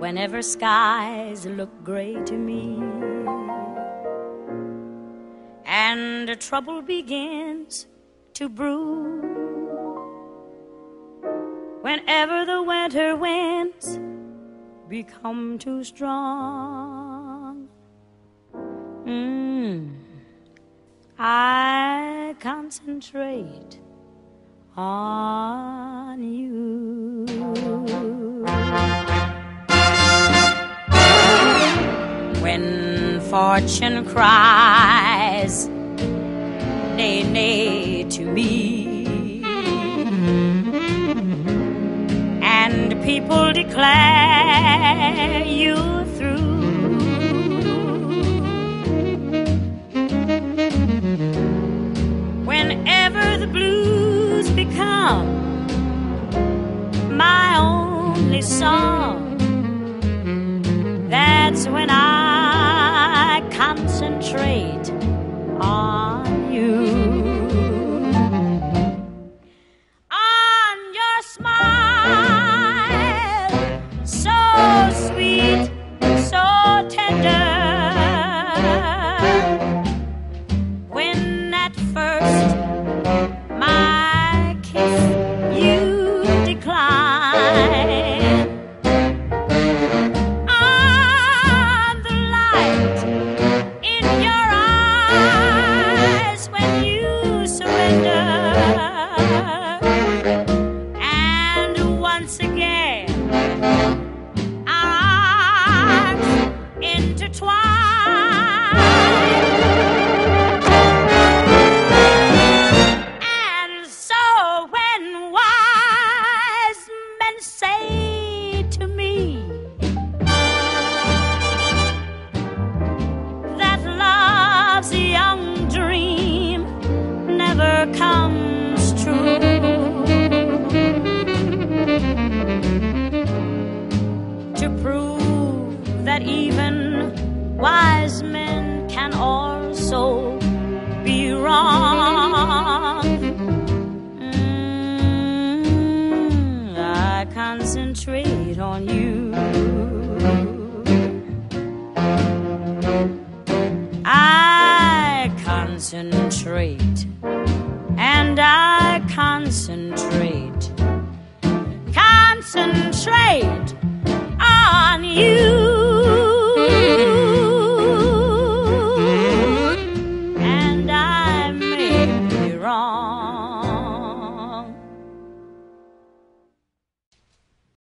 whenever skies look gray to me. And trouble begins to brew whenever the winter winds become too strong. Mm. I concentrate on you. When fortune cries, nay, nay to me, and people declare you through. Whenever the blues become my only song, concentrate on you. On your smile, so sweet, so tender. When at first my kiss you. Never comes true. To prove that even wise men can also be wrong. Mm, I concentrate on you. I concentrate concentrate, concentrate